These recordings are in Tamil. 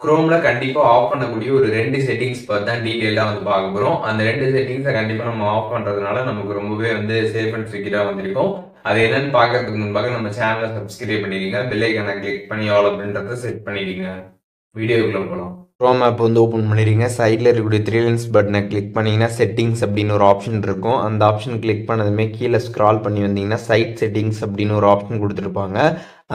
குரோம்ல கண்டிப்பா ஆஃப் பண்ணக்கூடிய ஒரு ரெண்டு செட்டிங்ஸ் பார்த்து தான் டீடைல்டா வந்து பார்க்க போறோம். அந்த ரெண்டு செட்டிங்ஸை கண்டிப்பா நம்ம ஆஃப் பண்றதுனால நமக்கு ரொம்பவே வந்து சேஃப் அண்ட் செக்யூரா வந்திருக்கும். அது என்னன்னு பார்க்கறதுக்கு முன்பாக நம்ம சேனலை சப்ஸ்கிரைப் பண்ணிடுங்க. பில்லைக்கான கிளிக் பண்ணி ஆல் அப்படின்றத செட் பண்ணிடுங்க. வீடியோக்குள்ள போகலாம் க்ரோம் ஆப் வந்து ஓப்பன் பண்ணிடுங்க. சைடில் இருக்கக்கூடிய த்ரீ லைன்ஸ் பட்டனை கிளிக் பண்ணிங்கன்னா செட்டிங்ஸ் அப்படின்னு ஒரு ஆப்ஷன் இருக்கும். அந்த ஆப்ஷன் கிளிக் பண்ணதுமே கீழே ஸ்க்ரால் பண்ணி வந்தீங்கன்னா சைட் செட்டிங்ஸ் அப்படின்னு ஒரு ஆப்ஷன் கொடுத்துருப்பாங்க.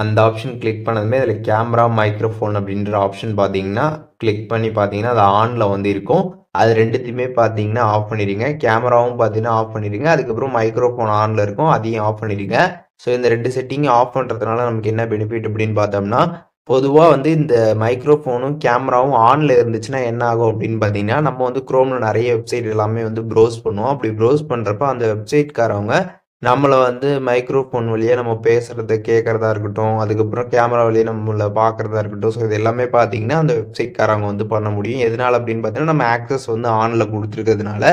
அந்த ஆப்ஷன் கிளிக் பண்ணதுமே அதில் கேமரா மைக்ரோஃபோன் அப்படின்ற ஆப்ஷன் பார்த்தீங்கன்னா கிளிக் பண்ணி பார்த்தீங்கன்னா அது ஆனில் வந்து இருக்கும். அது ரெண்டுத்தையுமே பார்த்தீங்கன்னா ஆஃப் பண்ணிடுங்க. கேமராவும் பார்த்தீங்கன்னா ஆஃப் பண்ணிடுங்க. அதுக்கப்புறம் மைக்ரோஃபோன் ஆனில் இருக்கும். அதையும் ஆஃப் பண்ணிடுங்க. ஸோ இந்த ரெண்டு செட்டிங்கும் ஆஃப் பண்ணுறதுனால நமக்கு என்ன பெனிஃபிட் அப்படின்னு பார்த்தோம்னா பொதுவாக வந்து இந்த மைக்ரோஃபோனும் கேமராவும் ஆனில் இருந்துச்சுன்னா என்ன ஆகும் அப்படின்னு பார்த்தீங்கன்னா நம்ம வந்து குரோமில் நிறைய வெப்சைட் எல்லாமே வந்து ப்ரௌஸ் பண்ணுவோம். அப்படி ப்ரௌஸ் பண்ணுறப்ப அந்த வெப்சைட்காரவங்க நம்மளை வந்து மைக்ரோஃபோன் வழியாக நம்ம பேசுகிறத கேட்குறதா இருக்கட்டும் அதுக்கப்புறம் கேமரா வழியாக நம்மளை பார்க்குறதா இருக்கட்டும். ஸோ இது எல்லாமே பார்த்தீங்கன்னா அந்த வெப்சைட்காரவங்க வந்து பண்ண முடியும். எதனால் அப்படின்னு பார்த்தீங்கன்னா நம்ம ஆக்சஸ் வந்து ஆனில் கொடுத்துருக்கிறதுனால.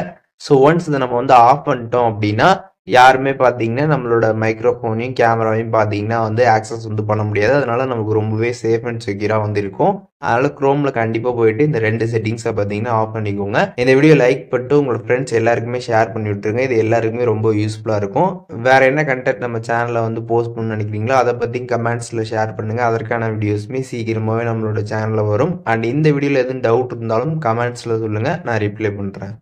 ஸோ ஒன்ஸ் இதை நம்ம வந்து ஆஃப் பண்ணிட்டோம் அப்படின்னா யாருமே பார்த்தீங்கன்னா நம்மளோட மைக்ரோஃபோனையும் கேமராவையும் பார்த்தீங்கன்னா வந்து ஆக்சஸ் வந்து பண்ண முடியாது. அதனால நமக்கு ரொம்பவே சேஃப் அண்ட் செக்யூராக வந்து இருக்கும். அதனால க்ரோமில் கண்டிப்பாக போயிட்டு இந்த ரெண்டு செட்டிங்ஸை பார்த்தீங்கன்னா ஆஃப் பண்ணிக்கோங்க. இந்த வீடியோ லைக் பண்ணிட்டு உங்களோட ஃப்ரெண்ட்ஸ் எல்லாருக்குமே ஷேர் பண்ணி விட்டுருங்க. இது எல்லாருக்குமே ரொம்ப யூஸ்ஃபுல்லாக இருக்கும். வேற என்ன கண்டென்ட் நம்ம சேனலில் வந்து போஸ்ட் பண்ண நினைக்கிறீங்களோ அதை பற்றி கமெண்ட்ஸில் ஷேர் பண்ணுங்க. அதற்கான வீடியோஸுமே சீக்கிரமாகவே நம்மளோட சேனலில் வரும். அண்ட் இந்த வீடியோவில் எதுவும் டவுட் இருந்தாலும் கமெண்ட்ஸில் சொல்லுங்கள் நான் ரிப்ளை பண்ணுறேன்